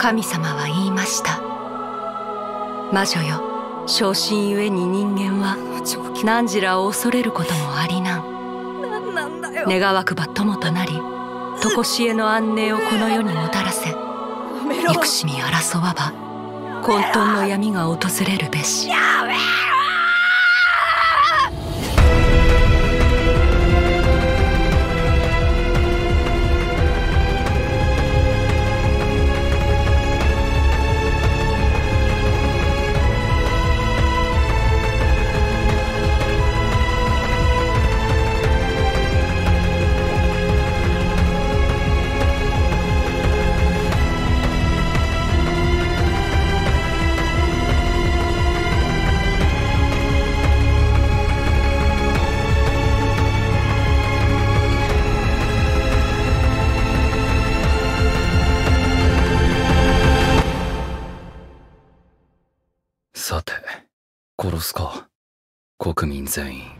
神様は言いました。魔女よ昇進ゆえに人間は汝らを恐れることもありなん。願わくば友となり常しえの安寧をこの世にもたらせ憎しみ争わば混沌の闇が訪れるべし殺すか。国民全員。